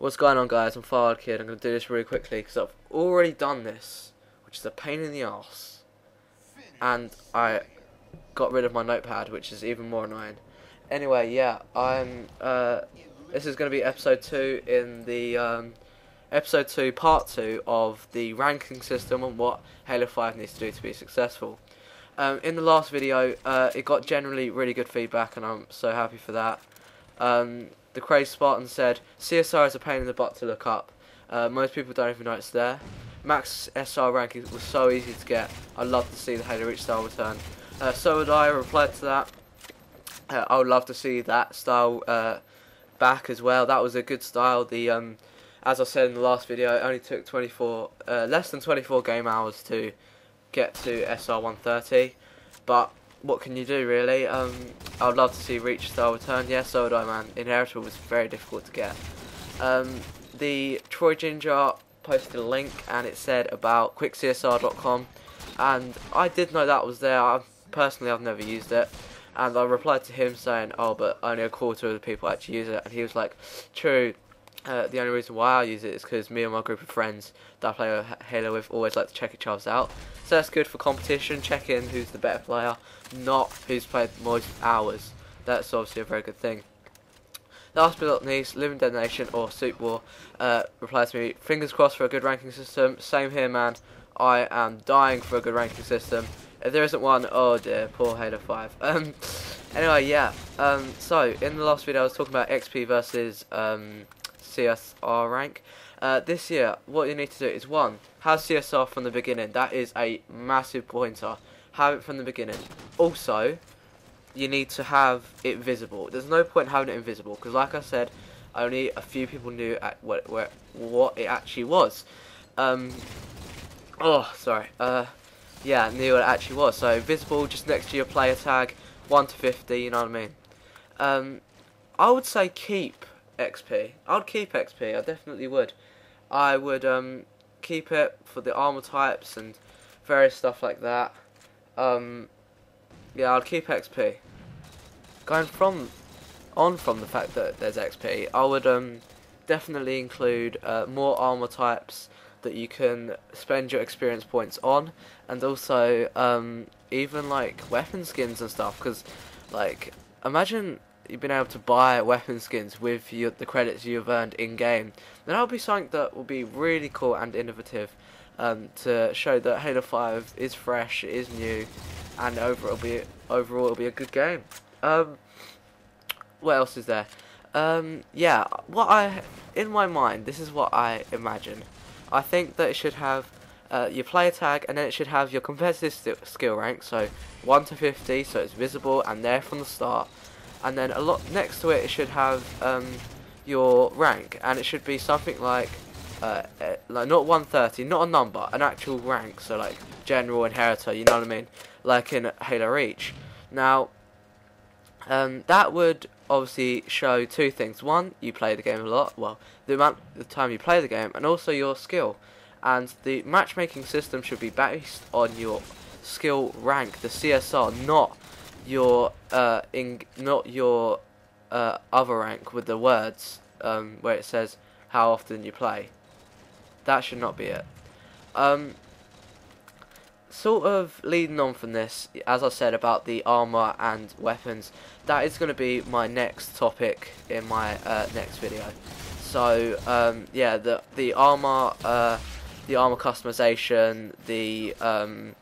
What's going on guys, I'm Fired Kid, I'm going to do this really quickly because I've already done this, which is a pain in the ass, and I got rid of my notepad, which is even more annoying. Anyway, yeah, I'm, uh, this is going to be episode 2 in the, um, episode 2, part 2 of the ranking system and what Halo 5 needs to do to be successful. Um, in the last video, uh, it got generally really good feedback and I'm so happy for that. Um, the Crazy Spartan said, CSR is a pain in the butt to look up. Uh, most people don't even know it's there. Max SR ranking was so easy to get. I'd love to see the Halo Reach style return. Uh, so would I replied to that. Uh, I would love to see that style uh, back as well. That was a good style. The um, as I said in the last video, it only took 24, uh, less than 24 game hours to get to SR 130, but what can you do really? Um, I would love to see Reach style return. Yes, so would I, man. Inheritor was very difficult to get. Um, the Troy Ginger posted a link and it said about quickcsr.com, and I did know that was there. I, personally, I've never used it. And I replied to him saying, "Oh, but only a quarter of the people actually use it." And he was like, "True, uh, the only reason why I use it is because me and my group of friends that I play Halo with always like to check each other's out. So that's good for competition, checking who's the better player, not who's played the most hours. That's obviously a very good thing. Last but not least, Living Dead Nation or Soup War uh, replies to me, fingers crossed for a good ranking system. Same here, man. I am dying for a good ranking system. If there isn't one, oh dear, poor Halo 5. Um, anyway, yeah. Um, so, in the last video I was talking about XP versus um, CSR rank. Uh, this year, what you need to do is one, have CSR from the beginning. That is a massive pointer. Have it from the beginning. Also, you need to have it visible. There's no point having it invisible because, like I said, only a few people knew at what where, what it actually was. Um, oh, sorry. Uh, yeah, knew what it actually was. So visible, just next to your player tag, one to fifty. You know what I mean? Um, I would say keep XP. I'd keep XP. I definitely would. I would um, keep it for the armor types and various stuff like that. Um, yeah, I'd keep XP. Going from on from the fact that there's XP, I would um, definitely include uh, more armor types that you can spend your experience points on, and also um, even like weapon skins and stuff. Because, like, imagine you've been able to buy weapon skins with your, the credits you've earned in game, then that would be something that will be really cool and innovative um, to show that Halo 5 is fresh, is new, and overall it'll be overall it'll be a good game. Um, what else is there? Um, yeah, what I in my mind, this is what I imagine. I think that it should have uh, your player tag, and then it should have your competitive skill rank, so 1 to 50, so it's visible and there from the start and then a lot next to it, it should have um, your rank, and it should be something like, uh, eh, like not 130, not a number, an actual rank, so like general inheritor, you know what I mean, like in Halo Reach. Now, um, that would obviously show two things. One, you play the game a lot, well, the amount the time you play the game, and also your skill. And the matchmaking system should be based on your skill rank, the CSR, not your uh, in not your uh, other rank with the words um, where it says how often you play. That should not be it. Um, sort of leading on from this, as I said about the armor and weapons, that is going to be my next topic in my uh, next video. So um, yeah, the the armor, uh, the armor customization, the um,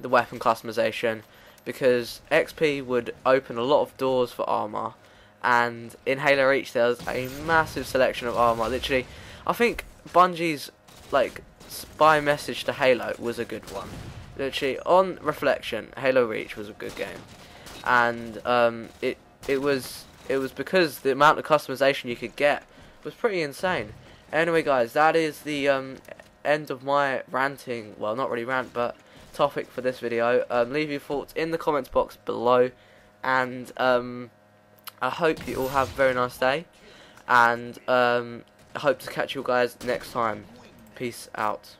the weapon customization, because XP would open a lot of doors for armor, and in Halo Reach there's a massive selection of armor. Literally, I think Bungie's like spy message to Halo was a good one. Literally, on reflection, Halo Reach was a good game, and um, it it was it was because the amount of customization you could get was pretty insane. Anyway, guys, that is the um, end of my ranting. Well, not really rant, but topic for this video. Um, leave your thoughts in the comments box below, and um, I hope you all have a very nice day, and um, I hope to catch you guys next time. Peace out.